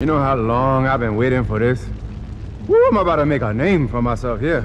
You know how long I've been waiting for this? Woo, I'm about to make a name for myself here.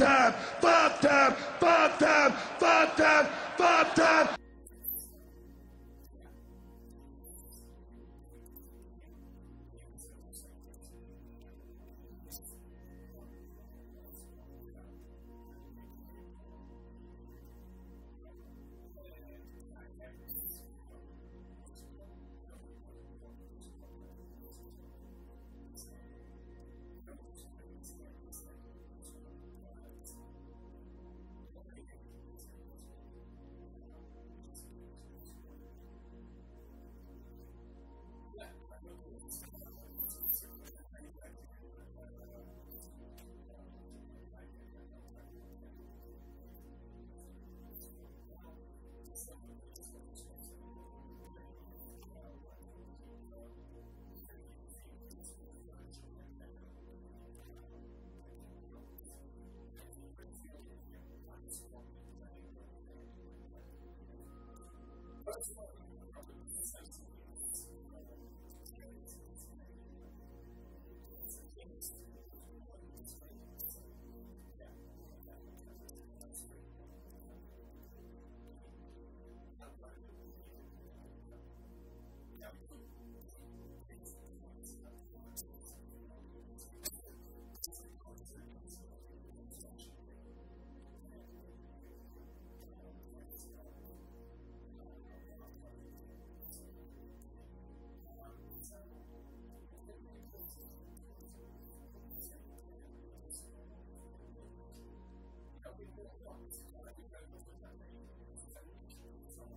Five time, five time, five time, five time, Jesus.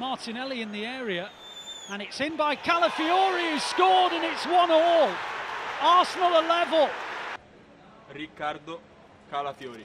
Martinelli in the area, and it's in by Calafiori who scored, and it's one all. Arsenal are level. Riccardo Calafiori.